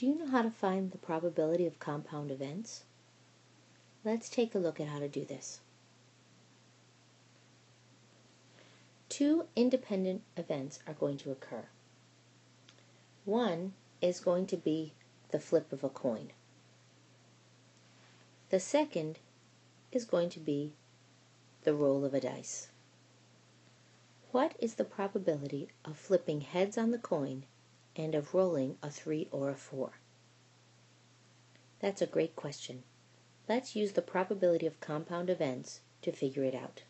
Do you know how to find the probability of compound events? Let's take a look at how to do this. Two independent events are going to occur. One is going to be the flip of a coin. The second is going to be the roll of a dice. What is the probability of flipping heads on the coin and of rolling a 3 or a 4? That's a great question. Let's use the probability of compound events to figure it out.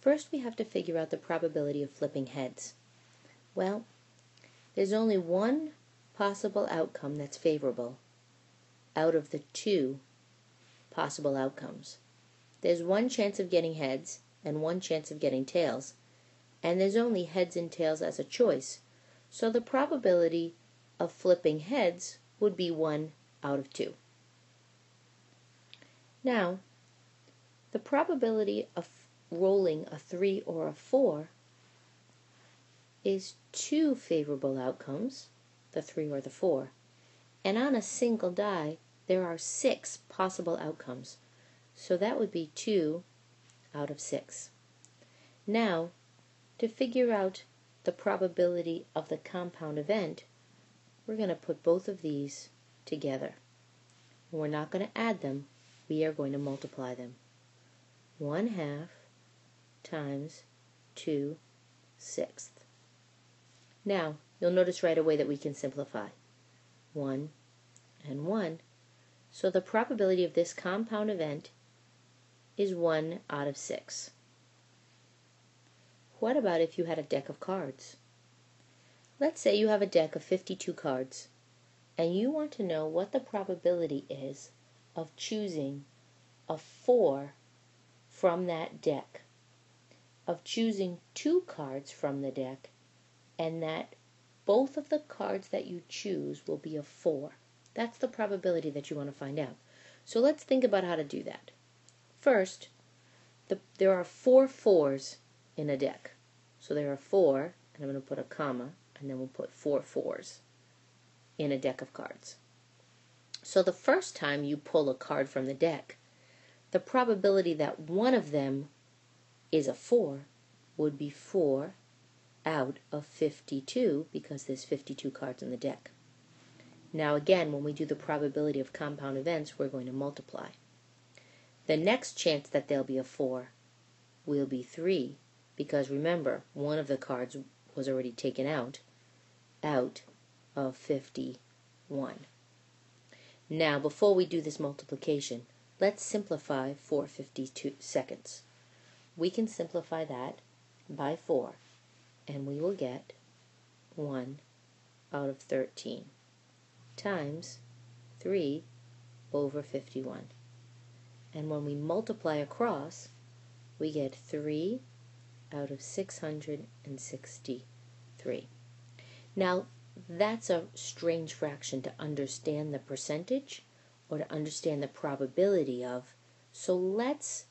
First, we have to figure out the probability of flipping heads. Well, there's only one possible outcome that's favorable out of the two possible outcomes. There's one chance of getting heads and one chance of getting tails, and there's only heads and tails as a choice, so the probability of flipping heads would be 1 out of 2. Now, the probability of rolling a 3 or a 4 is two favorable outcomes, the 3 or the 4, and on a single die, there are six possible outcomes. So that would be 2 out of 6. Now, to figure out the probability of the compound event, we're going to put both of these together. We're not going to add them, we are going to multiply them. 1 half times 2 sixths. Now, you'll notice right away that we can simplify. 1 and 1. So the probability of this compound event is 1 out of 6. What about if you had a deck of cards? Let's say you have a deck of 52 cards, and you want to know what the probability is of choosing a 4 from that deck, of choosing two cards from the deck, and that both of the cards that you choose will be a 4. That's the probability that you want to find out. So let's think about how to do that. First, the, there are four fours in a deck. So there are four, and I'm going to put a comma, and then we'll put four fours in a deck of cards. So the first time you pull a card from the deck, the probability that one of them is a 4 would be 4 out of 52 because there's 52 cards in the deck. Now again, when we do the probability of compound events, we're going to multiply. The next chance that there'll be a 4 will be 3, because remember, one of the cards was already taken out, out of 51. Now, before we do this multiplication, let's simplify 452 seconds. We can simplify that by 4, and we will get 1 out of 13 times 3 over 51 and when we multiply across, we get 3 out of 663. Now, that's a strange fraction to understand the percentage or to understand the probability of, so let's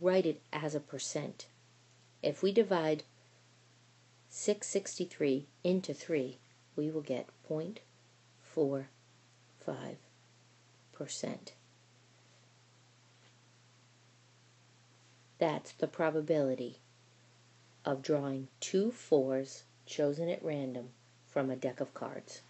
write it as a percent. If we divide 663 into 3, we will get 0.45 percent. That's the probability of drawing two fours chosen at random from a deck of cards.